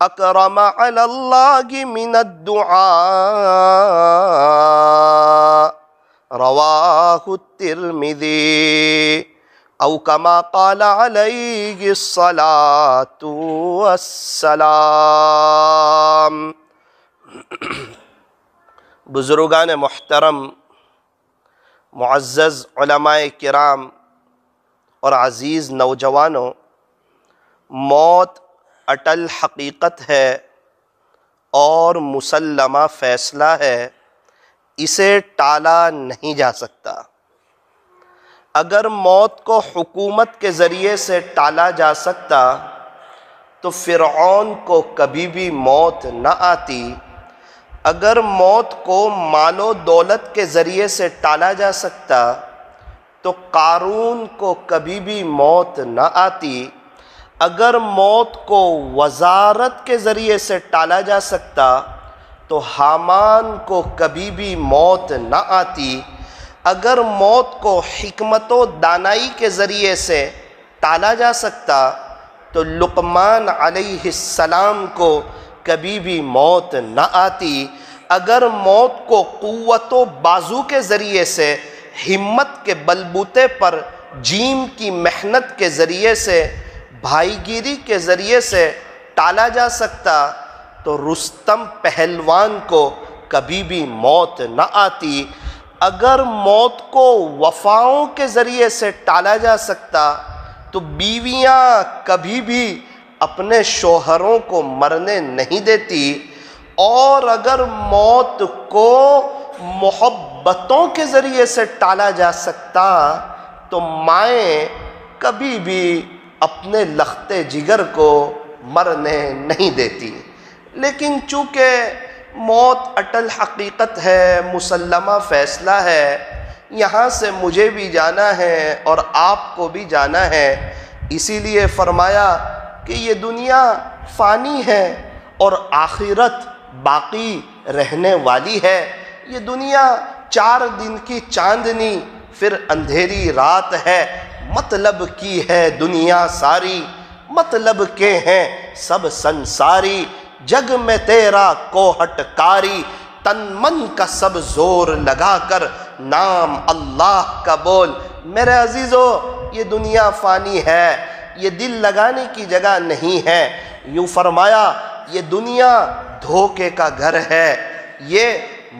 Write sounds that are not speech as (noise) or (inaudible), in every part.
अकरम अल्लाह मिन रवाहु तिरमिदी औ कमा काला अलैहि सलातु वस्सलाम बुज़ुर्गान मोहतरम उलमाए किराम और अज़ीज़ नौजवानों मौत अटल हकीकत है और मुसलमा फ़ैसला है, इसे टाला नहीं जा सकता। अगर मौत को हुकूमत के ज़रिए से टाला जा सकता तो फ़िरौन को कभी भी मौत न आती। अगर मौत को मालो दौलत के ज़रिए से टाला जा सकता तो कारून को कभी भी मौत न आती। अगर मौत को वजारत के ज़रिए से टाला जा सकता तो हामान को कभी भी मौत न आती। अगर मौत को हमत दानाई के ज़रिए से टाला जा सकता तो लुकमान को कभी भी मौत न आती। अगर मौत को क़ुव्वत बाजू के ज़रिए से, हिम्मत के बलबूते पर जीम की मेहनत के ज़रिए से भाईगिरी के ज़रिए से टाला जा सकता तो रुस्तम पहलवान को कभी भी मौत न आती। अगर मौत को वफ़ाओं के ज़रिए से टाला जा सकता तो बीवियाँ कभी भी अपने शोहरों को मरने नहीं देती। और अगर मौत को मोहब्बतों के ज़रिए से टाला जा सकता तो माएँ कभी भी अपने लखते जिगर को मरने नहीं देती। लेकिन चूँकि मौत अटल हकीकत है मुसलमा फ़ैसला है, यहाँ से मुझे भी जाना है और आपको भी जाना है। इसीलिए फरमाया कि ये दुनिया फ़ानी है और आखिरत बाकी रहने वाली है। ये दुनिया चार दिन की चांदनी, फिर अंधेरी रात है। मतलब की है दुनिया सारी मतलब के हैं सब संसारी। जग में तेरा कोहटकारी तन मन का सब ज़ोर लगाकर नाम अल्लाह का बोल। मेरे अजीज़ो, ये दुनिया फ़ानी है, ये दिल लगाने की जगह नहीं है। यूँ फरमाया, ये दुनिया धोखे का घर है, ये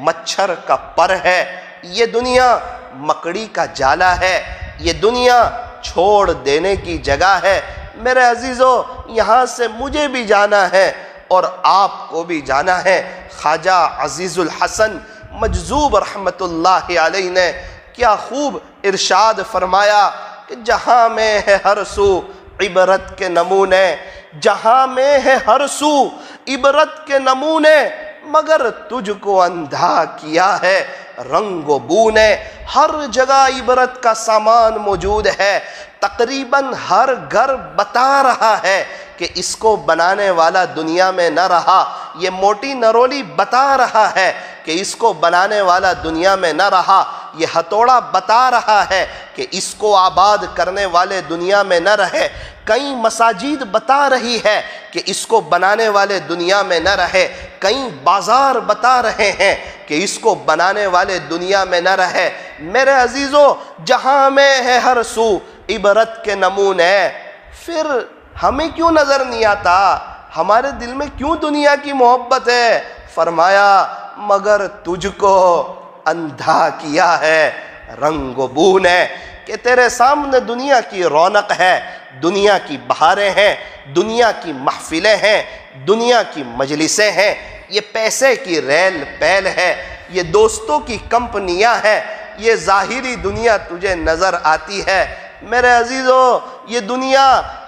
मच्छर का पर है, ये दुनिया मकड़ी का जाला है ये दुनिया छोड़ देने की जगह है। मेरे अजीज़ों, यहाँ से मुझे भी जाना है और आपको भी जाना है। ख्वाजा अजीज़ुल हसन मजजूब रहमत ने क्या खूब इरशाद फरमाया कि जहाँ में है हर सू इबरत के नमूने, जहाँ में है हर सू इबरत के नमूने, मगर तुझको अंधा किया है। रंग बू हर जगह इबरत का सामान मौजूद है। तकरीबन हर घर बता रहा है कि इसको बनाने वाला दुनिया में न रहा। ये मोटी नरोली बता रहा है कि इसको बनाने वाला दुनिया में न रहा। ये हथौड़ा बता रहा है कि इसको आबाद करने वाले दुनिया में न रहे। कई मसाजिद बता रही है कि इसको बनाने वाले दुनिया में न रहे। कई बाज़ार बता रहे हैं कि इसको बनाने वाले दुनिया में न रहे। मेरे अजीज़ों, जहाँ में है हर सू इबरत के नमूने। फिर हमें क्यों नज़र नहीं आता? हमारे दिल में क्यों दुनिया की मोहब्बत है? फरमाया, मगर तुझको अंधा किया है रंगबू ने कि तेरे सामने दुनिया की रौनक है, दुनिया की बहारें हैं, दुनिया की महफिलें हैं, दुनिया की मजलिसें हैं। ये पैसे की रेल पैल है, ये दोस्तों की कंपनियाँ हैं, ये ज़ाहिरी दुनिया तुझे नज़र आती है। मेरे अजीज़ों, ये दुनिया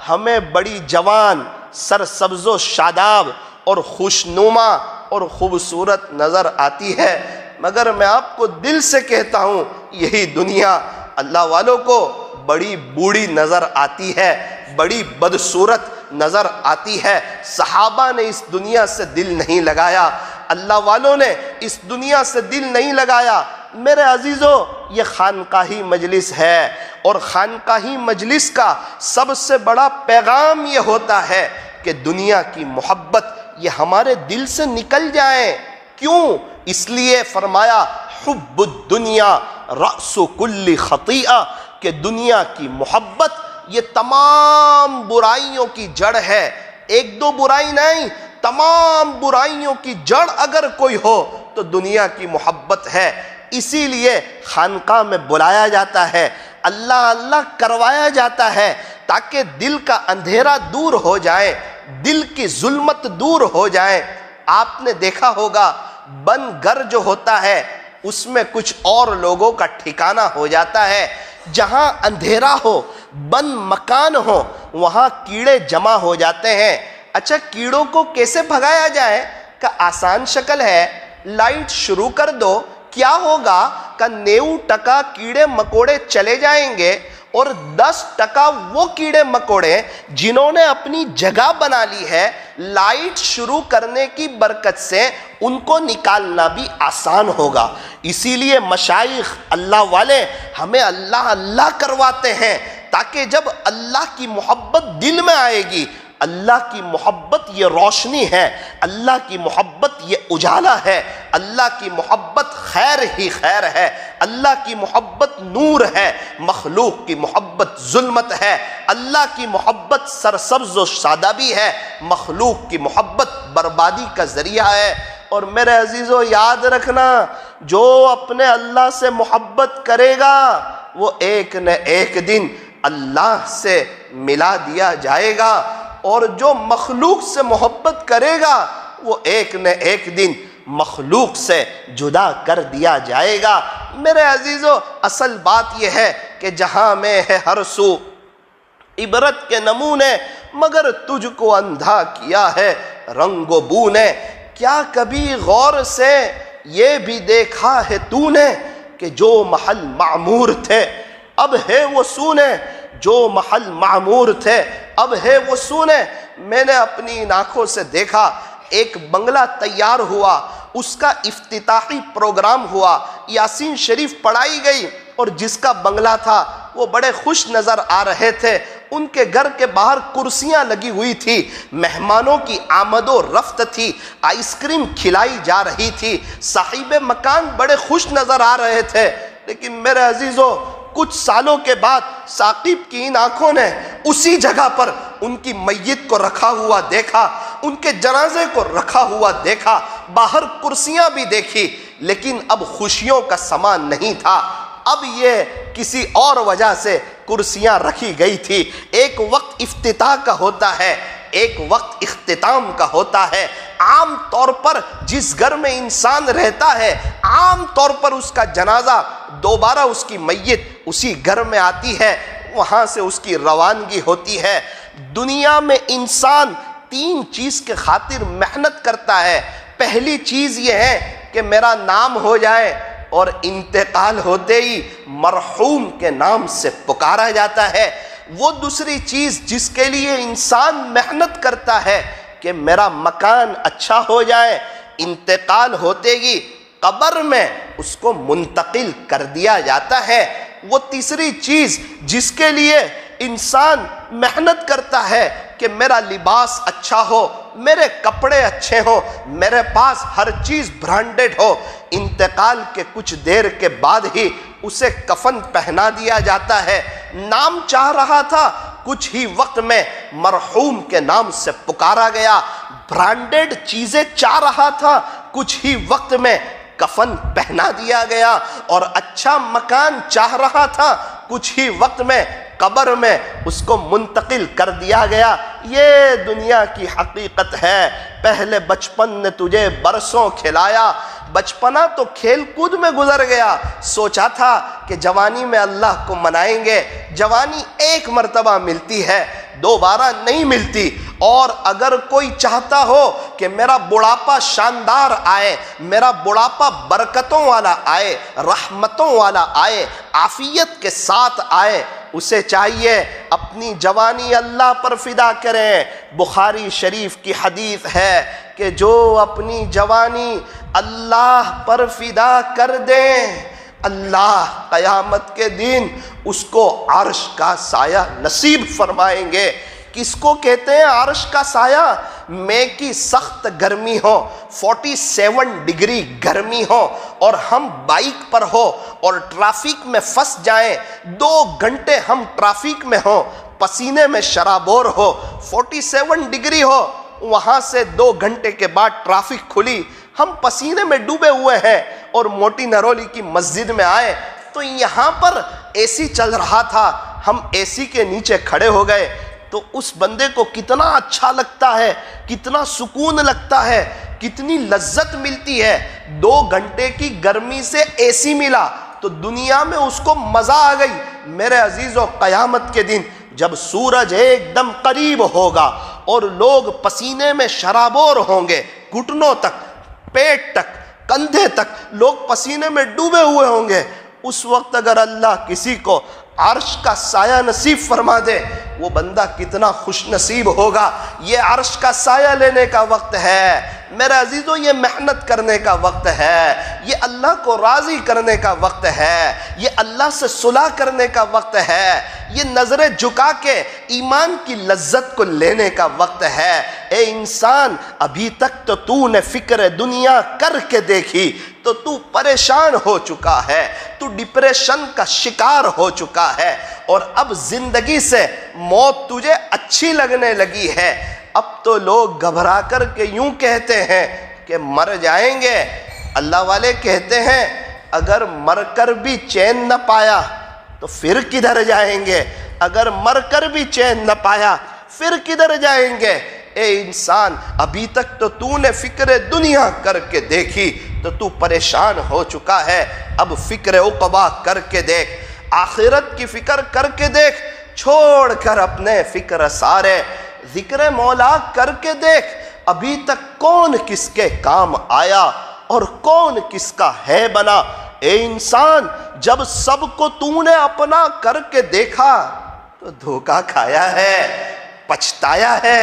हमें बड़ी जवान, सरसब्ज़ो, शादाब और खुशनुमा और ख़ूबसूरत नज़र आती है। मगर मैं आपको दिल से कहता हूँ, यही दुनिया अल्लाह वालों को बड़ी बूढ़ी नज़र आती है, बड़ी बदसूरत नज़र आती है। सहाबा ने इस दुनिया से दिल नहीं लगाया, अल्लाह वालों ने इस दुनिया से दिल नहीं लगाया। मेरे अजीज़ों, ये खानकाही मजलिस है। और खानकाही मजलिस का सबसे बड़ा पैगाम ये होता है कि दुनिया की मोहब्बत ये हमारे दिल से निकल जाए। क्यों? इसलिए फरमाया हुब दुनिया रसुकुल्ली खतिया कि दुनिया की मोहब्बत ये तमाम बुराइयों की जड़ है। एक दो बुराई नहीं, तमाम बुराइयों की जड़ अगर कोई हो तो दुनिया की मोहब्बत है। इसीलिए खानका में बुलाया जाता है, अल्लाह अल्लाह करवाया जाता है ताकि दिल का अंधेरा दूर हो जाए, दिल की जुल्मत दूर हो जाए। आपने देखा होगा, बन घर जो होता है, उसमें कुछ और लोगों का ठिकाना हो जाता है। जहाँ अंधेरा हो, बन मकान हो, वहाँ कीड़े जमा हो जाते हैं। अच्छा कीड़ों को कैसे भगाया जाए? का आसान शक्ल है, लाइट शुरू कर दो क्या होगा का नेव टका कीड़े मकोड़े चले जाएँगे और 10 टका वो कीड़े मकोड़े जिन्होंने अपनी जगह बना ली है, लाइट शुरू करने की बरकत से उनको निकालना भी आसान होगा। इसीलिए मशाइख अल्लाह वाले हमें अल्लाह अल्लाह करवाते हैं, ताकि जब अल्लाह की मोहब्बत दिल में आएगी, अल्लाह की मोहब्बत ये रोशनी है, अल्लाह की मोहब्बत ये उजाला है, अल्लाह की मोहब्बत खैर ही खैर है। अल्लाह की मोहब्बत नूर है, मखलूक की मोहब्बत जुल्मत है। अल्लाह की मोहब्बत सरसब्ज व सादा भी है, मखलूक की मोहब्बत बर्बादी का ज़रिया है। और मेरे अजीज़ों, याद रखना, जो अपने अल्लाह से मोहब्बत करेगा, वो एक न एक दिन अल्लाह से मिला दिया जाएगा। और जो मखलूक से मोहब्बत करेगा, वो एक न एक दिन मखलूक से जुदा कर दिया जाएगा। मेरे अजीज़ों, असल बात यह है कि जहाँ में है हर सू, इबरत के नमूने, मगर तुझको अंधा किया है रंगो बू ने क्या कभी गौर से ये भी देखा है तूने कि जो महल मामूर थे, अब है वो सुने। जो महल मामूर थे, अब है वो सुने। मैंने अपनी इन आँखों से देखा, एक बंगला तैयार हुआ उसका इफ्तिताही प्रोग्राम हुआ, यासीन शरीफ पढ़ाई गई और जिसका बंगला था, वो बड़े खुश नज़र आ रहे थे। उनके घर के बाहर कुर्सियाँ लगी हुई थी, मेहमानों की आमदो रफ्त थी, आइसक्रीम खिलाई जा रही थी, साहिब मकान बड़े खुश नज़र आ रहे थे। लेकिन मेरे अजीज़ों, कुछ सालों के बाद साकिब की इन आँखों ने उसी जगह पर उनकी मैत को रखा हुआ देखा, उनके जनाजे को रखा हुआ देखा बाहर कुर्सियाँ भी देखी, लेकिन अब खुशियों का सामान नहीं था। अब ये किसी और वजह से कुर्सियाँ रखी गई थी। एक वक्त इफ्तिताह का होता है, एक वक्त इख्तिताम का होता है। आम तौर पर जिस घर में इंसान रहता है, आम तौर पर उसका जनाजा दोबारा उसकी मैयत उसी घर में आती है, वहाँ से उसकी रवानगी होती है। दुनिया में इंसान तीन चीज़ के खातिर मेहनत करता है पहली चीज़ यह है कि मेरा नाम हो जाए और इंतकाल होते ही मरहूम के नाम से पुकारा जाता है। वो दूसरी चीज़ जिसके लिए इंसान मेहनत करता है कि मेरा मकान अच्छा हो जाए, इंतकाल होते ही कब्र में उसको मुंतकिल कर दिया जाता है। वो तीसरी चीज़ जिसके लिए इंसान मेहनत करता है कि मेरा लिबास अच्छा हो मेरे कपड़े अच्छे हो, मेरे पास हर चीज़ ब्रांडेड हो। इंतकाल के कुछ देर के बाद ही उसे कफन पहना दिया जाता है। नाम चाह रहा था, कुछ ही वक्त में मरहूम के नाम से पुकारा गया। ब्रांडेड चीज़ें चाह रहा था, कुछ ही वक्त में कफन पहना दिया गया। और अच्छा मकान चाह रहा था, कुछ ही वक्त में कब्र में उसको मुंतकिल कर दिया गया। ये दुनिया की हकीकत है। पहले बचपन ने तुझे बरसों खिलाया। बचपना तो खेल कूद में गुजर गया। सोचा था कि जवानी में अल्लाह को मनाएँगे। जवानी एक मरतबा मिलती है। दोबारा नहीं मिलती। और अगर कोई चाहता हो कि मेरा बुढ़ापा शानदार आए, मेरा बुढ़ापा बरकतों वाला आए, रहमतों वाला आए, आफियत के साथ आए, उसे चाहिए अपनी जवानी अल्लाह पर फिदा करें। बुखारी शरीफ की हदीस है कि जो अपनी जवानी अल्लाह पर फिदा कर दें अल्लाह क़यामत के दिन उसको अर्श का साया नसीब फरमाएँगे। किसको कहते हैं अर्श का साया? में की सख्त गर्मी हो 47 डिग्री गर्मी हो और हम बाइक पर हो और ट्रैफ़िक में फंस जाएँ, दो घंटे हम ट्रैफ़िक में हो, पसीने में शराबोर हो 47 डिग्री हो, वहाँ से दो घंटे के बाद ट्रैफ़िक खुली हम पसीने में डूबे हुए हैं और मोटी नरोली की मस्जिद में आए तो यहाँ पर एसी चल रहा था। हम एसी के नीचे खड़े हो गए तो उस बंदे को कितना अच्छा लगता है, कितना सुकून लगता है, कितनी लज्जत मिलती है। दो घंटे की गर्मी से एसी मिला तो दुनिया में उसको मज़ा आ गई। मेरे अजीज़ों क़यामत के दिन जब सूरज एकदम करीब होगा और लोग पसीने में शराबोर होंगे, घुटनों तक पेट तक, कंधे तक लोग पसीने में डूबे हुए होंगे। उस वक्त अगर अल्लाह किसी को अर्श का साया नसीब फरमा दे वो बंदा कितना खुश नसीब होगा। ये अर्श का साया लेने का वक्त है। मेरा अजीज़ों, ये मेहनत करने का वक्त है। ये अल्लाह को राज़ी करने का वक्त है। ये अल्लाह से सुलह करने का वक्त है। ये नज़रें झुका के ईमान की लज्जत को लेने का वक्त है। ए इंसान, अभी तक तो तूने फ़िक्र दुनिया करके देखी तो तू परेशान हो चुका है। तू डिप्रेशन का शिकार हो चुका है। और अब ज़िंदगी से मौत तुझे अच्छी लगने लगी है। अब तो लोग घबरा कर के यूँ कहते हैं कि मर जाएँगे। अल्लाह वाले कहते हैं, अगर मर कर भी चैन न पाया तो फिर किधर जाएँगे? अगर मर कर भी चैन न पाया, फिर किधर जाएँगे? ए इंसान, अभी तक तो तूने फ़िक्र दुनिया करके देखी तो तू परेशान हो चुका है। अब फ़िक्र उकबा करके देख आखिरत की फ़िक्र करके देख छोड़ कर अपने फ़िक्र सारे। ज़िक्र मौला करके देख, अभी तक कौन किसके काम आया और कौन किसका है बना? ए इंसान, जब सबको तूने अपना करके देखा तो धोखा खाया है, पछताया है,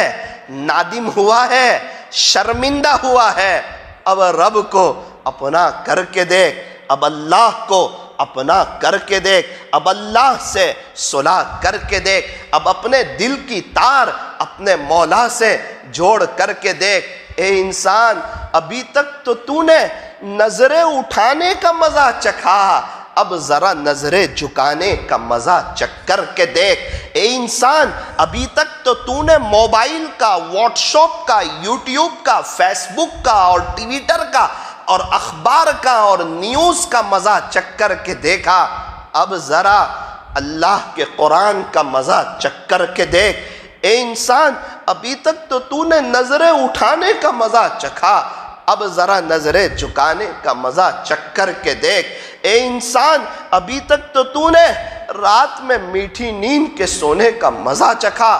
नादिम हुआ है, शर्मिंदा हुआ है। अब रब को अपना करके देख, अब अल्लाह को अपना करके देख। अब अल्लाह से सुलह करके देख। अब अपने दिल की तार अपने मौला से जोड़ करके देख। ए इंसान, अभी तक तो तूने नज़रें उठाने का मज़ा चखा। अब जरा नज़रें झुकाने का मज़ा चक्कर के देख। ए इंसान, अभी तक तो तूने मोबाइल का, व्हाट्सएप का, यूट्यूब का, फेसबुक का और ट्विटर का और अखबार का और न्यूज़ का मज़ा चक्कर के देखा। अब ज़रा अल्लाह के कुरान का मज़ा चक्कर के देख। ए इंसान, अभी तक तो तूने नज़रें उठाने का मज़ा चखा। अब जरा नज़रें झुकाने का मज़ा चक्कर के देख। ए इंसान, अभी तक तो तूने रात में मीठी नींद के सोने का मज़ा चखा।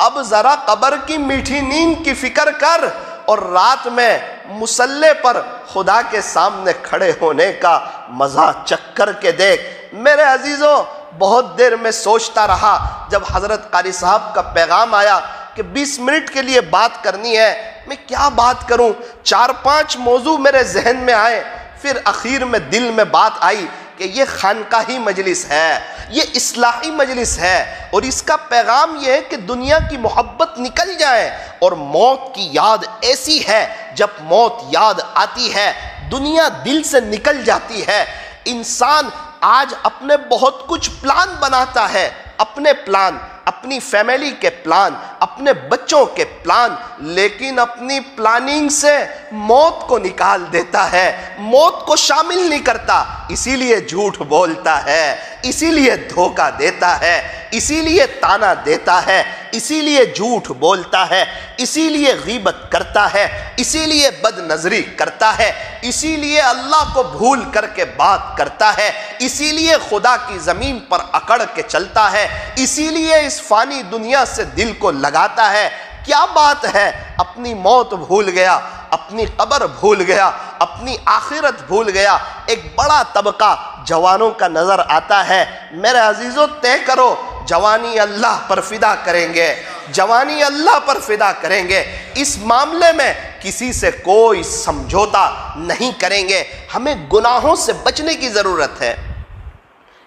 अब जरा कबर की मीठी नींद की फ़िक्र कर। और रात में मुसल्ले पर खुदा के सामने खड़े होने का मज़ा चक्कर के देख। मेरे अजीज़ों, बहुत देर में सोचता रहा, जब हज़रत कारी साहब का पैगाम आया कि 20 मिनट के लिए बात करनी है। मैं क्या बात करूँ? चार पाँच मौजू मेरे जहन में आए, फिर आखिर में दिल में बात आई। कि ये खानकाही मजलिस है, ये इसलाही मजलिस है, और इसका पैगाम ये है कि दुनिया की मोहब्बत निकल जाए और मौत की याद ऐसी है, जब मौत याद आती है, दुनिया दिल से निकल जाती है। इंसान आज अपने बहुत कुछ प्लान बनाता है, अपने प्लान अपनी फैमिली के प्लान, अपने बच्चों के प्लान, लेकिन अपनी प्लानिंग से मौत को निकाल देता है। मौत को शामिल नहीं करता, इसीलिए झूठ बोलता है, इसीलिए धोखा देता है, इसीलिए ताना देता है, इसीलिए झूठ बोलता है, इसीलिए गीबत करता है, इसीलिए बदनजरी करता है, इसीलिए अल्लाह को भूल करके बात करता है, इसीलिए खुदा की ज़मीन पर अकड़ के चलता है, इसीलिए इस फानी दुनिया से दिल को लगाता है। क्या बात है? अपनी मौत भूल गया, अपनी कब्र भूल गया, अपनी आखिरत भूल गया। एक बड़ा तबका जवानों का नज़र आता है। मेरे अजीज़ों, तय करो, जवानी अल्लाह पर फिदा करेंगे। जवानी अल्लाह पर फिदा करेंगे। इस मामले में किसी से कोई समझौता नहीं करेंगे। हमें गुनाहों से बचने की ज़रूरत है।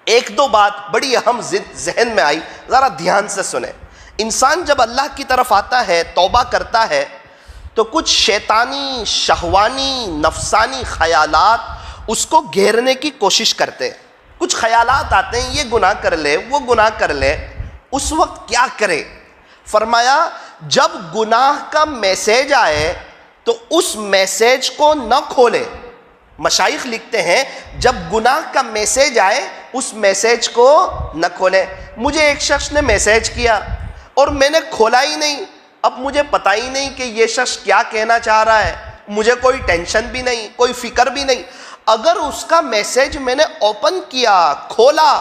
एक दो बात बड़ी अहम जिद जहन में आई, ज़रा ध्यान से सुने। इंसान जब अल्लाह की तरफ़ आता है, तोबा करता है तो कुछ शैतानी, शहवानी, नफसानी ख्यालात उसको घेरने की कोशिश करते हैं। कुछ ख्यालात आते हैं, ये गुनाह कर ले, वो गुनाह कर ले, उस वक्त क्या करे? फरमाया, जब गुनाह का मैसेज आए तो उस मैसेज को न खोले। मशाइख लिखते हैं, जब गुनाह का मैसेज आए, उस मैसेज को न खोले। मुझे एक शख्स ने मैसेज किया और मैंने खोला ही नहीं। अब मुझे पता ही नहीं कि ये शख्स क्या कहना चाह रहा है। मुझे कोई टेंशन भी नहीं, कोई फ़िक्र भी नहीं। अगर उसका मैसेज मैंने ओपन किया, खोला,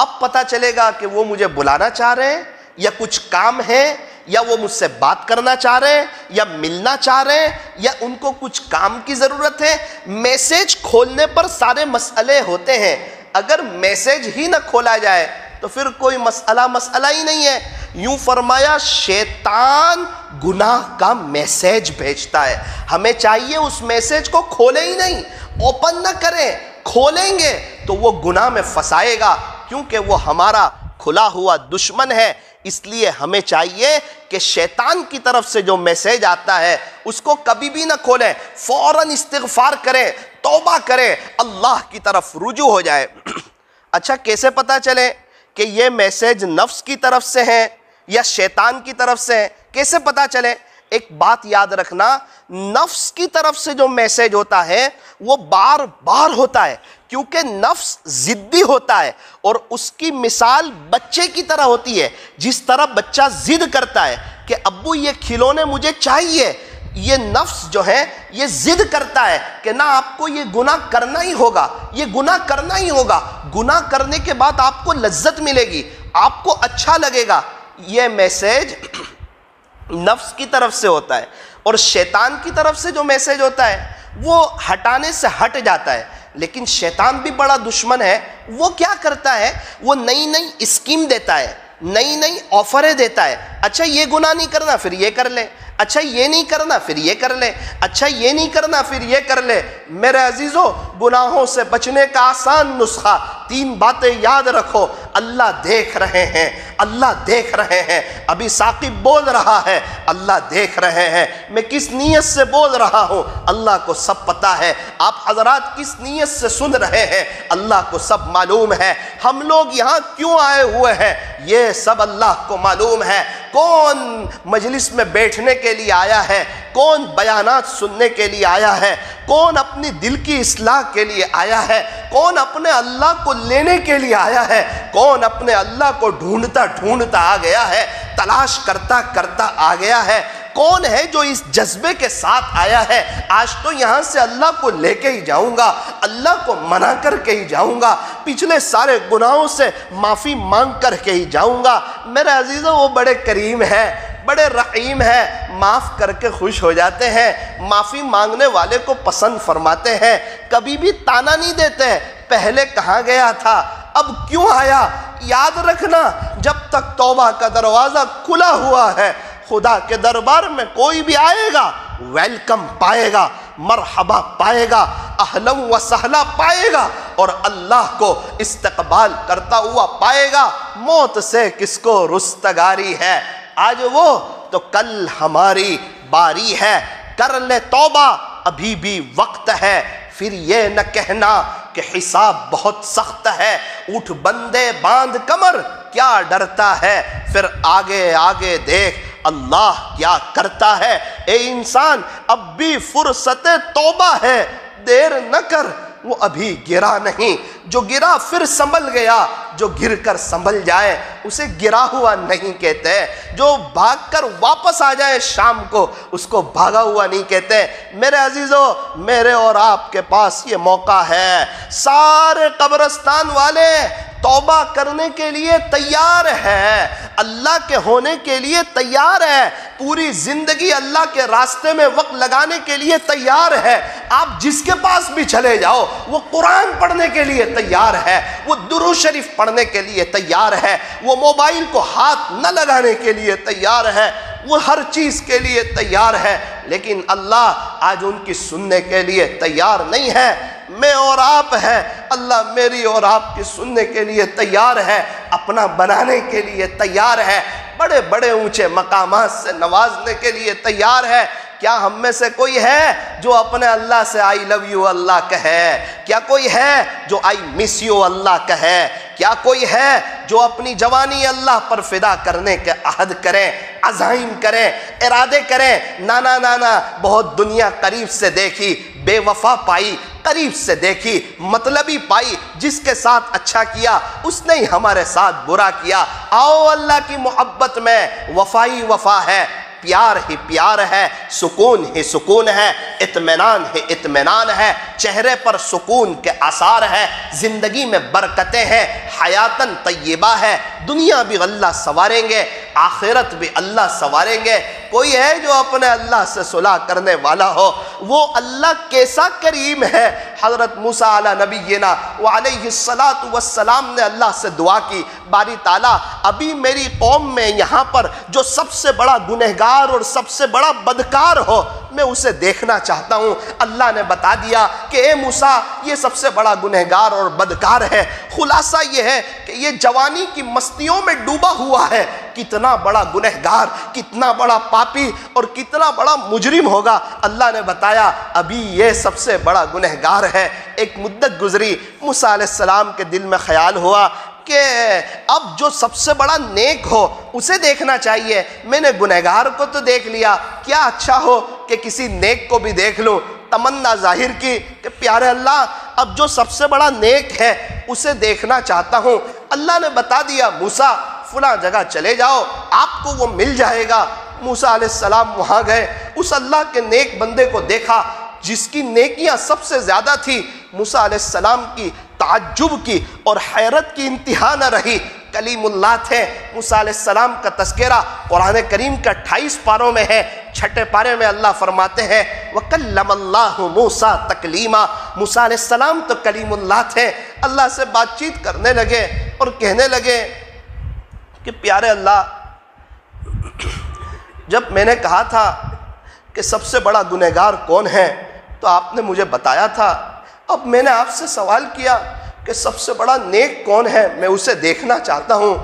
अब पता चलेगा कि वो मुझे बुलाना चाह रहे हैं या कुछ काम है या वो मुझसे बात करना चाह रहे हैं, या मिलना चाह रहे हैं, या उनको कुछ काम की ज़रूरत है, मैसेज खोलने पर सारे मसले होते हैं। अगर मैसेज ही ना खोला जाए तो फिर कोई मसला मसला ही नहीं है। यूँ फरमाया, शैतान गुनाह का मैसेज भेजता है। हमें चाहिए उस मैसेज को खोले ही नहीं। ओपन ना करें, खोलेंगे तो वो गुनाह में फंसाएगा, क्योंकि वो हमारा खुला हुआ दुश्मन है। इसलिए हमें चाहिए कि शैतान की तरफ़ से जो मैसेज आता है, उसको कभी भी ना खोलें, फ़ौरन इस्तफार करें, तोबा करें, अल्लाह की तरफ़ रुजू हो जाए। (clears throat) अच्छा कैसे पता चले कि ये मैसेज नफ्स की तरफ़ से है या शैतान की तरफ़ से है? कैसे पता चले? एक बात याद रखना, नफ्स की तरफ़ से जो मैसेज होता है, वो बार बार होता है। क्योंकि नफ्स जिद्दी होता है और उसकी मिसाल बच्चे की तरह होती है। जिस तरह बच्चा जिद करता है कि, अब्बू, ये खिलौने मुझे चाहिए। ये नफ्स जो है, ये जिद करता है कि ना, आपको ये गुनाह करना ही होगा। ये गुनाह करना ही होगा। गुनाह करने के बाद आपको लज्जत मिलेगी। आपको अच्छा लगेगा। ये मैसेज (clears throat) नफ्स की तरफ़ से होता है और शैतान की तरफ़ से जो मैसेज होता है, वो हटाने से हट जाता है। लेकिन शैतान भी बड़ा दुश्मन है। वो क्या करता है? वो नई नई स्कीम देता है नई नई ऑफरें देता है। अच्छा ये गुनाह नहीं करना, फिर ये कर ले। अच्छा ये नहीं करना, फिर ये कर ले। अच्छा ये नहीं करना, फिर ये कर ले। मेरे अजीज़ों, गुनाहों से बचने का आसान नुस्खा। तीन बातें याद रखो। अल्लाह देख रहे हैं। अल्लाह देख रहे हैं। अभी साकिब बोल रहा है, अल्लाह देख रहे हैं। मैं किस नीयत से बोल रहा हूँ? अल्लाह को सब पता है। आप हजरात किस नीयत से सुन रहे हैं? अल्लाह को सब मालूम है। हम लोग यहाँ क्यों आए हुए हैं? ये सब अल्लाह को मालूम है। कौन मजलिस में बैठने के लिए आया है? कौन बयानात सुनने के लिए आया है? कौन अपनी दिल की इसलाह के लिए आया है? कौन अपने अल्लाह लेने के लिए आया है। कौन अपने अल्लाह को ढूंढता ढूंढता आ गया है? तलाश करता करता आ गया है। कौन है जो इस जज्बे के साथ आया है? आज तो यहाँ से अल्लाह को लेके ही जाऊँगा, अल्लाह को मना करके ही जाऊँगा, पिछले सारे गुनाहों से माफ़ी मांग करके ही जाऊँगा। मेरे अजीज़ों, वो बड़े करीम है, बड़े रहीम है, माफ़ करके खुश हो जाते हैं, माफ़ी मांगने वाले को पसंद फरमाते हैं, कभी भी ताना नहीं देते पहले कहाँ गया था, अब क्यों आया? याद रखना, जब तक तौबा का दरवाज़ा खुला हुआ है, खुदा के दरबार में कोई भी आएगा वेलकम पाएगा, मरहबा पाएगा अहलम व सहला पाएगा, और अल्लाह को इस्तकबाल करता हुआ पाएगा। मौत से किसको रुस्तगारी है? आज वो तो कल हमारी बारी है। कर ले तौबा, अभी भी वक्त है। फिर यह न कहना कि हिसाब बहुत सख्त है। उठ बंदे बाँध कमर, क्या डरता है? फिर आगे आगे देख, अल्लाह क्या करता है? ए इंसान, अब भी फुर्सत तोबा है। देर न कर वो अभी गिरा नहीं। जो गिरा, फिर संभल गया। जो गिर कर संभल जाए, उसे गिरा हुआ नहीं कहते। जो भागकर वापस आ जाए शाम को, उसको भागा हुआ नहीं कहते। मेरे अजीज़ों, मेरे और आपके पास ये मौका है। सारे कब्रस्तान वाले तौबा करने के लिए तैयार है, अल्लाह के होने के लिए तैयार है, पूरी ज़िंदगी अल्लाह के रास्ते में वक्त लगाने के लिए तैयार है। आप जिसके पास भी चले जाओ, वो कुरान पढ़ने के लिए तैयार है, वो दुरू शरीफ पढ़ने के लिए तैयार है, वो मोबाइल को हाथ न लगाने के लिए तैयार है, वो हर चीज़ के लिए तैयार है, लेकिन अल्लाह आज उनकी सुनने के लिए तैयार नहीं है। मैं और आप हैं। अल्लाह मेरी और आपकी सुनने के लिए तैयार है, अपना बनाने के लिए तैयार है बड़े बड़े ऊँचे मकाम से नवाजने के लिए तैयार है। क्या हम में से कोई है जो अपने अल्लाह से आई लव यू अल्लाह कहे? क्या कोई है जो आई मिस यू अल्लाह कहे? क्या कोई है जो अपनी जवानी अल्लाह पर फिदा करने के अहद करें, अजाइम करें, इरादे करें? नाना नाना, बहुत दुनिया करीब से देखी, बेवफा पाई, करीब से देखी, मतलबी पाई, जिसके साथ अच्छा किया, उसने ही हमारे साथ बुरा किया। आओ अल्लाह की मोहब्बत में, वफाई वफा है। प्यार ही प्यार है सुकून ही सुकून है इतमान है इतमान है, चेहरे पर सुकून के आसार है, ज़िंदगी में बरकतें हैं, हयातन तय्यबा है, दुनिया भी अल्लाह संवारेंगे, आखिरत भी अल्लाह संवारेंगे। कोई है जो अपने अल्लाह से सुलह करने वाला हो, वो अल्लाह कैसा करीम है? हज़रत मूसा नबी वसलाम ने अल्लाह से दुआ की, बारी ताला, अभी मेरी कौम में यहाँ पर जो सबसे बड़ा गुनहगार और सबसे बड़ा बदकार हो मैं उसे देखना चाहता हूँ। अल्लाह ने बता दिया कि ए मूसा, ये सबसे बड़ा गुनहगार और बदकार है। खुलासा ये है कि ये जवानी की मस्तियों में डूबा हुआ है। कितना बड़ा गुनहगार, कितना बड़ा पापी और कितना बड़ा मुजरिम होगा। अल्लाह ने बताया, अभी ये सबसे बड़ा गुनहगार है। एक मुद्दत गुजरी, मूसा के दिल में ख्याल हुआ कि अब जो सबसे बड़ा नेक हो, उसे देखना चाहिए। मैंने गुनहगार को तो देख लिया, क्या अच्छा हो कि किसी नेक को भी देख लूँ, तमन्ना ज़ाहिर की कि प्यारे अल्लाह, अब जो सबसे बड़ा नेक है, उसे देखना चाहता हूँ। अल्लाह ने बता दिया, मूसा, फुला जगह चले जाओ, आपको वो मिल जाएगा। मूसा सलाम वहाँ गए। उस अल्लाह के नेक बंदे को देखा, जिसकी नेकियाँ सबसे ज़्यादा थी, मूसा सलाम की ताजुब की और हैरत की इंतहा न रही। कलीमुल्ला थे। मूसा सलाम का तस्करा कुरान करीम के अट्ठाईस पारों में है। छठे पारे में अल्लाह फरमाते हैं, वकल्लमल्लाह मूसा तकलीमा। मूसा सलाम तो कलीमुल्ला थे। अल्लाह से बातचीत करने लगे और कहने लगे कि, प्यारे अल्लाह, जब मैंने कहा था कि सबसे बड़ा गुनहगार कौन है तो आपने मुझे बताया था। अब मैंने आपसे सवाल किया कि सबसे बड़ा नेक कौन है, मैं उसे देखना चाहता हूँ।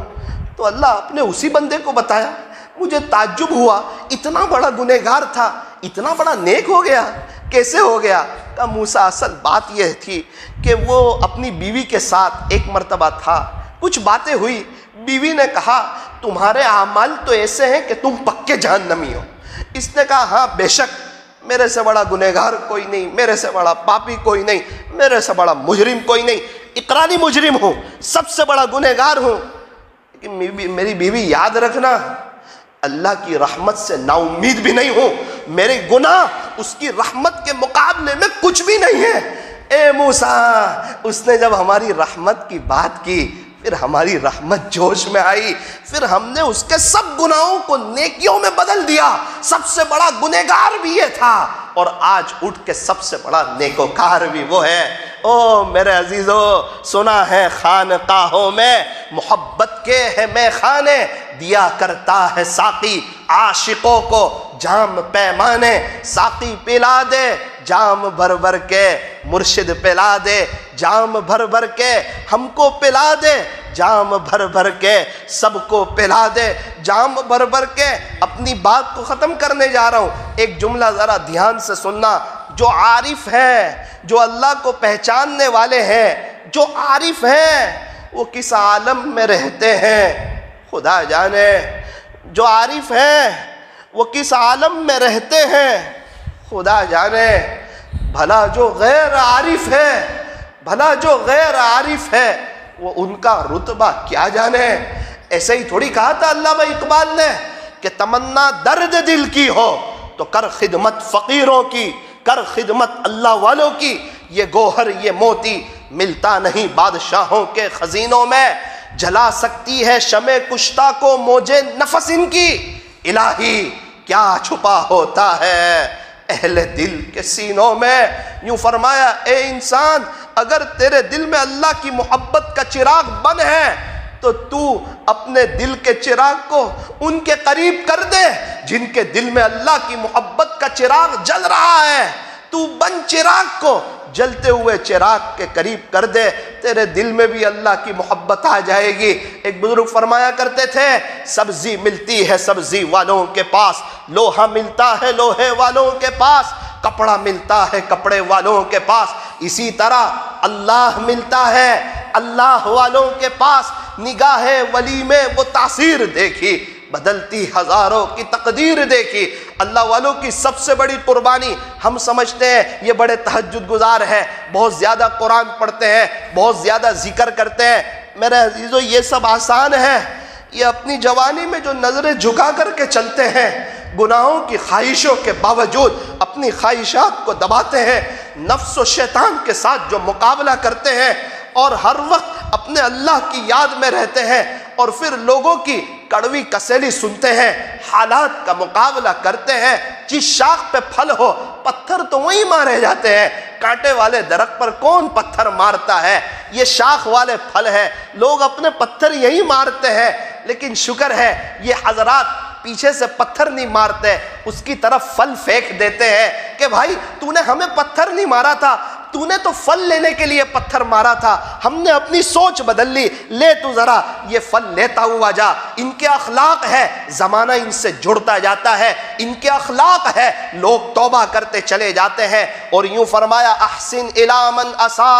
तो अल्लाह अपने उसी बंदे को बताया, मुझे ताज्जुब हुआ, इतना बड़ा गुनहगार था, इतना बड़ा नेक हो गया, कैसे हो गया? का मूसा, असल बात यह थी कि वो अपनी बीवी के साथ एक मरतबा था। कुछ बातें हुई, बीवी ने कहा, तुम्हारे अमाल तो ऐसे हैं कि तुम पक्के जहन्नमी हो। इसने कहा हाँ बेशक, मेरे से बड़ा गुनहगार कोई नहीं, मेरे से बड़ा पापी कोई नहीं, मेरे से बड़ा मुजरिम कोई नहीं इकरानी मुजरिम हूँ, सबसे बड़ा गुनहगार हूँ। लेकिन मेरी बीवी याद रखना, अल्लाह की रहमत से नाउमीद भी नहीं हूँ। मेरे गुनाह उसकी रहमत के मुकाबले में कुछ भी नहीं है। ए मूसा, उसने जब हमारी रहमत की बात की फिर हमारी रहमत जोश में आई। फिर हमने उसके सब गुनाहों को नेकियों में बदल दिया। सबसे बड़ा गुनेगार भी ये था। और आज उठ के सबसे बड़ा नेकोकार भी वो है। ओ मेरे अजीजो, सुना है खान काहों में, मोहब्बत के है मैं खाने दिया करता है साकी आशिकों को जाम पैमाने, साकी पिला दे जाम भर भर के मुर्शिद पिला दे, जाम भर भर के हमको पिला दे, जाम भर भर के सबको पिला दे, जाम भर भर के अपनी बात को ख़त्म करने जा रहा हूँ। एक जुमला ज़रा ध्यान से सुनना, जो आरिफ है, जो अल्लाह को पहचानने वाले हैं, जो आरिफ हैं, वो किस आलम में रहते हैं? खुदा जाने, जो आरिफ हैं, वो किस आलम में रहते हैं? खुदा जाने, भला जो गैर आरिफ है, भला जो गैर आरिफ है, वो उनका रुतबा क्या जाने? ऐसे ही थोड़ी कहा था अल्लाह इकबाल ने कि तमन्ना दर्द दिल की हो तो कर खिदमत फ़कीरों की, कर खिदमत अल्लाह वालों की, ये गोहर, ये मोती मिलता नहीं बादशाहों के खजीनों में। जला सकती है शमे कुश्ता को मोजे नफस इनकी। इलाही, क्या छुपा होता है? अहले दिल के सीनों में यूँ फरमाया, ए इंसान, अगर तेरे दिल में अल्लाह की मोहब्बत का चिराग बन है तो तू अपने दिल के चिराग को उनके करीब कर दे, जिनके दिल में अल्लाह की मोहब्बत का चिराग जल रहा है। तू बन चिराग को। जलते हुए चिराग के करीब कर दे। तेरे दिल में भी अल्लाह की मोहब्बत आ जाएगी। एक बुज़ुर्ग फरमाया करते थे, सब्ज़ी मिलती है सब्ज़ी वालों के पास। लोहा मिलता है लोहे वालों के पास। कपड़ा मिलता है कपड़े वालों के पास। इसी तरह अल्लाह मिलता है अल्लाह वालों के पास। निगाह वली में वो तासीर देखी, बदलती हज़ारों की तकदीर देखी। अल्लाह वालों की सबसे बड़ी कुर्बानी, हम समझते हैं, ये बड़े तहजद गुजार हैं, बहुत ज़्यादा कुरान पढ़ते हैं, बहुत ज़्यादा ज़िक्र करते हैं। मेरे अजीज़ो, ये सब आसान है। ये अपनी जवानी में जो नज़रें झुका करके चलते हैं, गुनाहों की ख्वाहिशों के बावजूद अपनी ख्वाहिशात को दबाते हैं, नफ्स व शैतान के साथ जो मुकाबला करते हैं और हर वक्त अपने अल्लाह की याद में रहते हैं और फिर लोगों की कड़वी कसेली सुनते हैं, हालात का मुकाबला करते हैं, जिस शाख पे फल हो, पत्थर तो वहीं मारे जाते हैं। कांटे वाले दरख्त पर कौन पत्थर मारता है? ये शाख वाले फल है। लोग अपने पत्थर यहीं मारते हैं। लेकिन शुक्र है, ये हजरात पीछे से पत्थर नहीं मारते, उसकी तरफ़ फल फेंक देते हैं कि भाई, तूने हमें पत्थर नहीं मारा था, तूने तो फल लेने के लिए पत्थर मारा था, हमने अपनी सोच बदल ली, ले तू जरा, ये फल लेता हुआ जा, इनके अखलाक है, जमाना इनसे जुड़ता जाता है, इनके अखलाक है, लोग तौबा करते चले जाते हैं, और यूँ फरमाया, अहसिन इलामन असा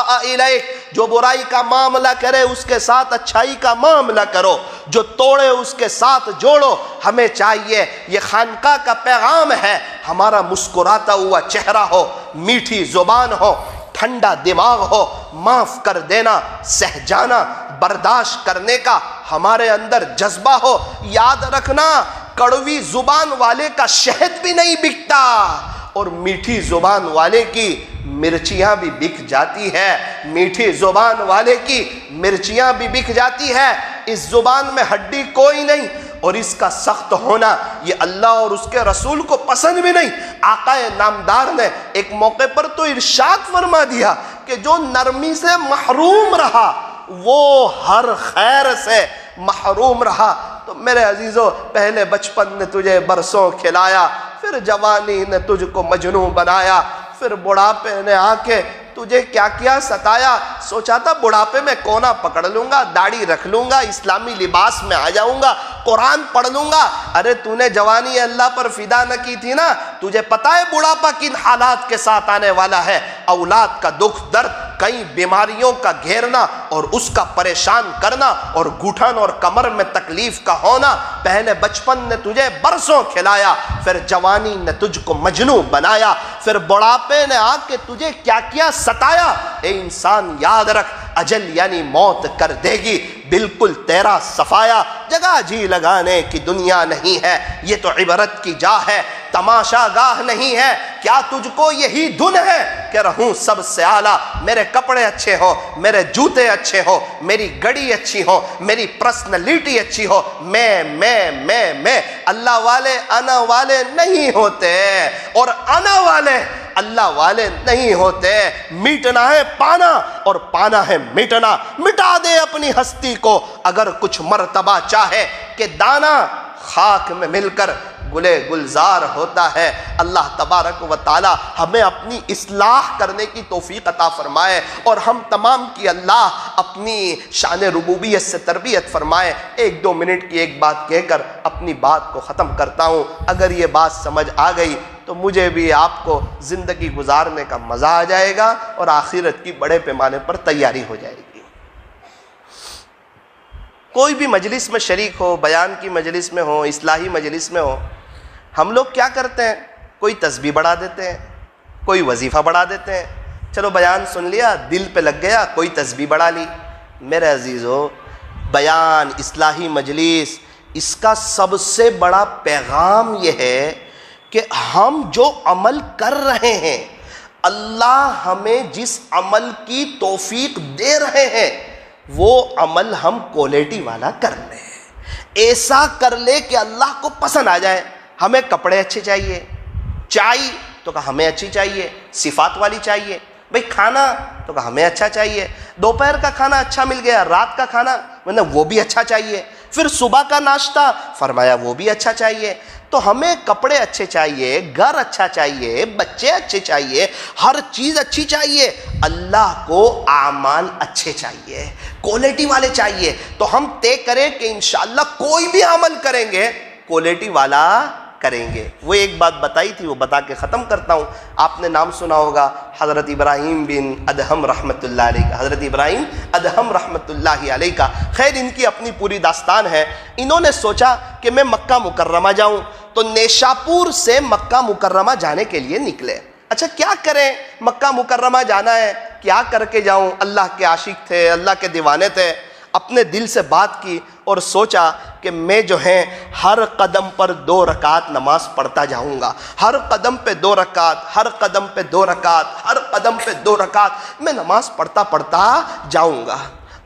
जो बुराई का मामला करे, उसके साथ अच्छाई का मामला करो। जो तोड़े, उसके साथ जोड़ो। हमें चाहिए, ये खानका का पैगाम है, हमारा मुस्कुराता हुआ चेहरा हो, मीठी ज़ुबान हो, ठंडा दिमाग हो, माफ़ कर देना सह जाना बर्दाश्त करने का हमारे अंदर जज्बा हो। याद रखना, कड़वी ज़ुबान वाले का शहद भी नहीं बिकता। और मीठी ज़ुबान वाले की मिर्चियाँ भी बिक जाती है। मीठी ज़ुबान वाले की मिर्चियाँ भी बिक जाती है। इस ज़ुबान में हड्डी कोई नहीं और इसका सख्त होना, ये अल्लाह और उसके रसूल को पसंद भी नहीं। आकाए नामदार ने एक मौके पर तो इरशाद फरमा दिया कि जो नरमी से महरूम रहा, वो हर खैर से महरूम रहा। तो मेरे अजीज़ों, पहले बचपन ने तुझे बरसों खिलाया फिर जवानी ने तुझको मजनू बनाया, फिर बुढ़ापे ने आके तुझे क्या किया? सताया। सोचा था, बुढ़ापे में कोना पकड़ लूँगा, दाढ़ी रख लूँगा, इस्लामी लिबास में आ जाऊँगा, कुरान पढ़ लूँगा। अरे तूने जवानी अल्लाह पर फिदा न की थी ना? तुझे पता है बुढ़ापा किन हालात के साथ आने वाला है? औलाद का दुख, दर्द कई बीमारियों का घेरना और उसका परेशान करना और घुटन और कमर में तकलीफ़ का होना। पहले बचपन ने तुझे बरसों खिलाया, फिर जवानी ने तुझको मजनू बनाया, फिर बुढ़ापे ने आके तुझे क्या क्या सताया। ए इंसान, याद रख, अजल यानी मौत कर देगी, बिल्कुल तेरा सफाया। जगह जी लगाने की दुनिया नहीं है, ये तो इबरत की जा है। तमाशा गाह नहीं है। क्या तुझको यही धुन है? कि रहूँ सबसे आला मेरे कपड़े अच्छे हो, मेरे जूते अच्छे हो, मेरी गड़ी अच्छी हो, मेरी पर्सनलिटी अच्छी हो, मैं मैं मैं मैं, अल्लाह वाले अना वाले नहीं होते और अना वाले अल्लाह वाले नहीं होते। मिटना है पाना और पाना है मिटना। मिटा दे अपनी हस्ती को, अगर कुछ मरतबा चाहे, कि दाना खाक में मिलकर गुले गुलजार होता है। अल्लाह तबारक व ताली हमें अपनी इसलाह करने की तोफ़ी अता फ़रमाए और हम तमाम की अल्लाह अपनी शान रबूबियत से तरबियत फ़रमाए। एक दो मिनट की एक बात कहकर अपनी बात को ख़त्म करता हूँ। अगर ये बात समझ आ गई तो मुझे भी आपको ज़िंदगी गुजारने का मज़ा आ जाएगा और आखिरत की बड़े पैमाने पर तैयारी हो जाएगी। कोई भी मजलिस में शरीक हो, बयान की मजलिस में हो, इसलाही मजलिस में हो हम लोग क्या करते हैं? कोई तस्बी बढ़ा देते हैं, कोई वजीफ़ा बढ़ा देते हैं। चलो बयान सुन लिया, दिल पे लग गया, कोई तस्बी बढ़ा ली। मेरे अज़ीज़ हो बयान, इसलाही मजलिस, इसका सबसे बड़ा पैगाम यह है कि हम जो अमल कर रहे हैं, अल्लाह हमें जिस अमल की तोफीक दे रहे हैं, वो अमल हम क्वालिटी वाला कर ले। ऐसा कर ले कि अल्लाह को पसंद आ जाए। हमें कपड़े अच्छे चाहिए, चाय तो कहा हमें अच्छी चाहिए, सिफात वाली चाहिए, भाई खाना तो कहा हमें अच्छा चाहिए, दोपहर का खाना अच्छा मिल गया, रात का खाना मतलब वो भी अच्छा चाहिए, फिर सुबह का नाश्ता, फरमाया वो भी अच्छा चाहिए तो हमें कपड़े अच्छे चाहिए, घर अच्छा चाहिए, बच्चे अच्छे चाहिए, हर चीज़ अच्छी चाहिए, अल्लाह को आमाल अच्छे चाहिए क्वालिटी वाले चाहिए तो हम तय करें कि इंशाल्लाह कोई भी अमल करेंगे क्वालिटी वाला करेंगे। वो एक बात बताई थी, वो बता के ख़त्म करता हूँ। आपने नाम सुना होगा, हज़रत इब्राहिम बिन अदहम रहमत हज़रत इब्राहिम अदहम रहमत का खैर, इनकी अपनी पूरी दास्तान है। इन्होंने सोचा कि मैं मक्का मुकर्रमा जाऊँ। तो नेशापुर से मक्का मुकर्रमा जाने के लिए निकले। अच्छा क्या करें? मक्का मुकर्रमा जाना है, क्या करके जाऊँ? अल्लाह के आशिक थे, अल्लाह के दीवाने थे। अपने दिल से बात की और सोचा कि मैं जो है, हर कदम पर दो रकात नमाज़ पढ़ता जाऊँगा। हर कदम पे दो रकात, हर कदम पे दो रकात, हर कदम पे दो रकात, मैं नमाज़ पढ़ता पढ़ता जाऊँगा।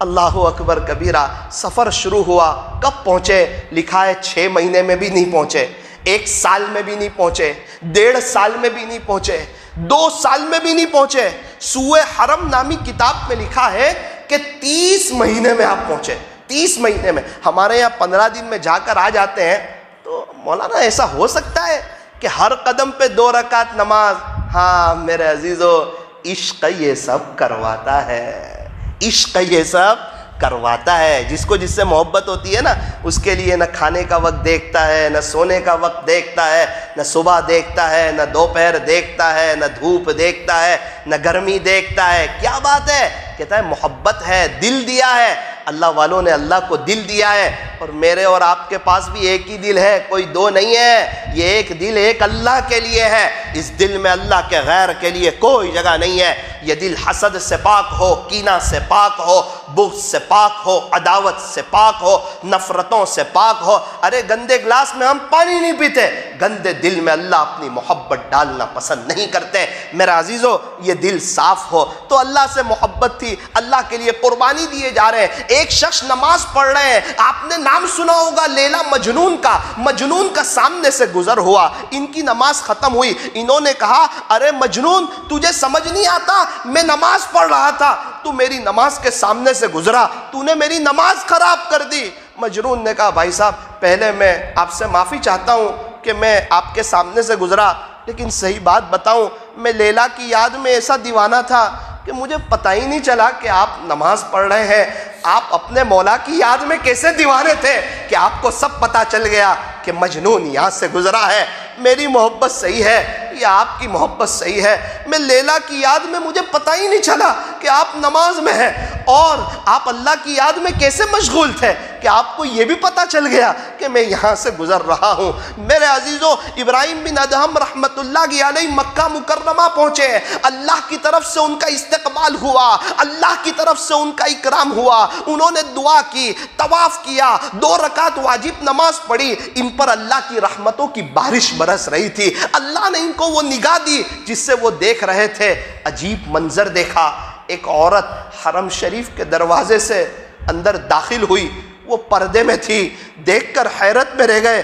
अल्लाह अकबर कबीरा, सफ़र शुरू हुआ, कब पहुँचे? लिखा है छः महीने में भी नहीं पहुँचे, एक साल में भी नहीं पहुँचे, डेढ़ साल में भी नहीं पहुँचे, दो साल में भी नहीं पहुँचे। सुए हरम नामी किताब में लिखा है कि तीस महीने में आप पहुँचे, तीस महीने में। हमारे यहाँ पंद्रह दिन में जाकर आ जाते हैं तो मौलाना ऐसा हो सकता है कि हर कदम पे दो रकात नमाज़ हाँ मेरे अजीज़ो, इश्क ये सब करवाता है। इश्क ये सब करवाता है। जिसको जिससे मोहब्बत होती है ना, उसके लिए ना खाने का वक्त देखता है, न सोने का वक्त देखता है, ना सुबह देखता है, न दोपहर देखता है, न धूप देखता है, न गर्मी देखता है। क्या बात है? कहता है मोहब्बत है दिल दिया है अल्लाह वालों ने अल्लाह को दिल दिया है और मेरे और आपके पास भी एक ही दिल है, कोई दो नहीं है। ये एक दिल एक अल्लाह के लिए है। इस दिल में अल्लाह के गैर के लिए कोई जगह नहीं है। ये दिल हसद से पाक हो, कीना से पाक हो बुख से पाक हो, अदावत से पाक हो, नफ़रतों से पाक हो। अरे गंदे गिलास में हम पानी नहीं पीते। गंदे दिल में अल्लाह अपनी मोहब्बत डालना पसंद नहीं करते। मेरा अजीज़ो, ये दिल साफ़ हो। तो अल्लाह से मोहब्बत थी। अल्लाह के लिए कुर्बानी दिए जा रहे हैं। एक शख्स नमाज़ पढ़ रहे हैं। आपने नाम सुना होगा, लेला मजनून का। मजनून का सामने से गुजर हुआ। इनकी नमाज़ ख़त्म हुई। इन्होंने कहा, अरे मजनून, तुझे समझ नहीं आता? मैं नमाज़ पढ़ रहा था। तू मेरी नमाज़ के सामने से गुजरा। तूने मेरी नमाज़ खराब कर दी। मजरून ने कहा, भाई साहब, पहले मैं आपसे माफ़ी चाहता हूँ कि मैं आपके सामने से गुजरा। लेकिन सही बात बताऊँ, मैं लेला की याद में ऐसा दीवाना था कि मुझे पता ही नहीं चला कि आप नमाज़ पढ़ रहे हैं। आप अपने मौला की याद में कैसे दीवाने थे कि आपको सब पता चल गया कि मजनून यहाँ से गुजरा है, मेरी मोहब्बत सही है ये आपकी मोहब्बत सही है। मैं लेला की याद में, मुझे पता ही नहीं चला कि आप नमाज़ में हैं। और आप अल्लाह की याद में कैसे मशगूल थे कि आपको ये भी पता चल गया कि मैं यहाँ से गुज़र रहा हूँ। मेरे अजीज़ों, इब्राहिम बिन अदहम रहमतुल्लाह की मक्का मुकर्रमा पहुँचे। अल्लाह की तरफ़ से उनका इस्तकबाल हुआ। अल्लाह की तरफ़ से उनका इकराम हुआ। उन्होंने दुआ की, तवाफ़ किया। दो रकात वाजिब नमाज़ पढ़ी। इन पर अल्लाह की रहमतों की बारिश बरस रही थी। अल्लाह ने इनको वो निगाह दी जिससे वो देख रहे थे। अजीब मंजर देखा। एक औरत हरम शरीफ के दरवाजे से अंदर दाखिल हुई। वो पर्दे में थी। देखकर हैरत में रह गए।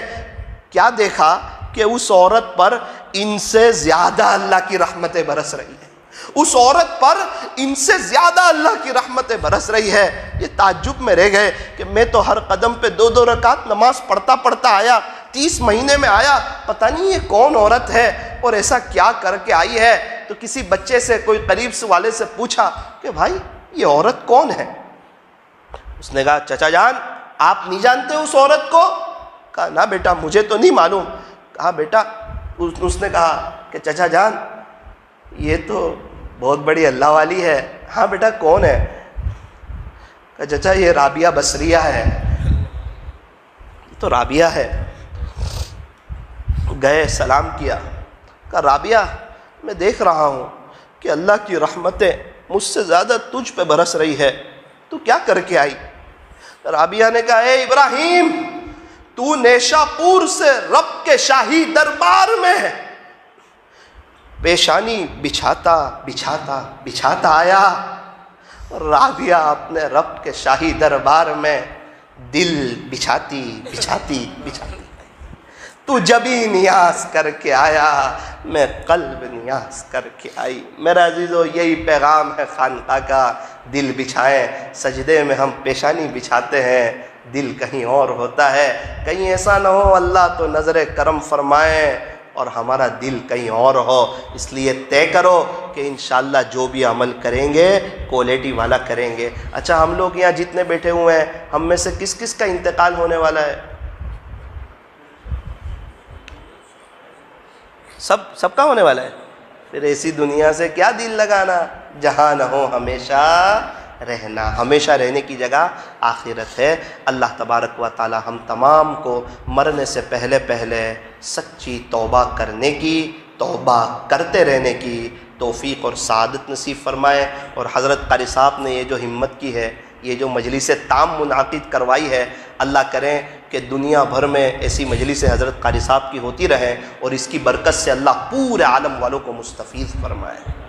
क्या देखा कि उस औरत पर इनसे ज़्यादा अल्लाह की रहमतें बरस रही है। उस औरत पर इनसे ज़्यादा अल्लाह की रहमतें बरस रही है। ये ताज्जुब में रह गए कि मैं तो हर कदम पे दो दो रकात नमाज़ पढ़ता पढ़ता आया। तीस महीने में आया पता नहीं ये कौन औरत है और ऐसा क्या करके आई है। तो किसी बच्चे से कोई करीब से वाले से पूछा कि भाई ये औरत कौन है? उसने कहा चचा जान आप नहीं जानते उस औरत को? कहा ना बेटा मुझे तो नहीं मालूम। कहा बेटा उस, उसने कहा कि चचा जान ये तो बहुत बड़ी अल्लाह वाली है। हाँ बेटा कौन है? कहा चचा ये राबिया बसरिया है। तो राबिया है। गए, सलाम किया। कहा, राबिया, मैं देख रहा हूँ कि अल्लाह की रहमतें मुझसे ज़्यादा तुझ पे बरस रही है। तू क्या करके आई? राबिया ने कहा, ए इब्राहिम, तू नेशापुर से रब के शाही दरबार में है। पेशानी बिछाता बिछाता बिछाता आया। राबिया अपने रब के शाही दरबार में दिल बिछाती बिछाती बिछाती। तू जबी नियाज करके आया, मैं कल्ब नियाज करके आई। मेरा अजीज़ो, यही पैगाम है खानका का। दिल बिछाएँ, सजदे में हम पेशानी बिछाते हैं। दिल कहीं और होता है। कहीं ऐसा ना हो, अल्लाह तो नज़र करम फरमाए और हमारा दिल कहीं और हो। इसलिए तय करो कि इन जो भी अमल करेंगे क्वालिटी वाला करेंगे। अच्छा हम लोग यहाँ जितने बैठे हुए हैं, हम में से किस किस का इंतकाल होने वाला है? सब, सबका होने वाला है। फिर ऐसी दुनिया से क्या दिल लगाना? जहाँ न हो, हमेशा रहना। हमेशा रहने की जगह आखिरत है। अल्लाह तबारक व ताली हम तमाम को मरने से पहले पहले सच्ची तौबा करने की, तौबा करते रहने की तोफ़ी और सादत नसीब फरमाए। और हज़रत कारी साहब ने ये जो हिम्मत की है ये जो मजलिस ताम मुनद करवाई है, अल्लाह करें कि दुनिया भर में ऐसी मजलिस हज़रत कारी साहब की होती रहें और इसकी बरकत से अल्लाह पूरे आलम वालों को मुस्तफ़ फरमाए।